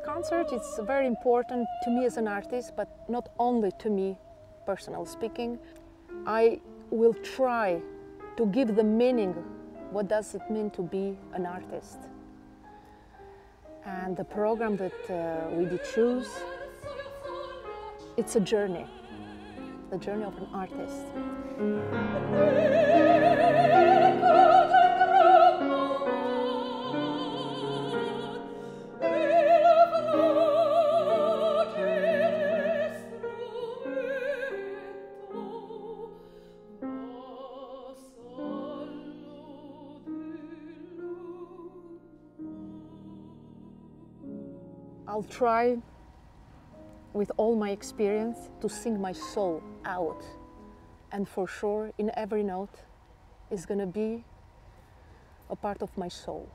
concert is very important to me as an artist, but not only to me, personally speaking. I will try to give the meaning. What does it mean to be an artist? And the program that uh, we did choose, it's a journey, the journey of an artist. I'll try with all my experience to sing my soul out. And for sure, in every note is to be a part of my soul.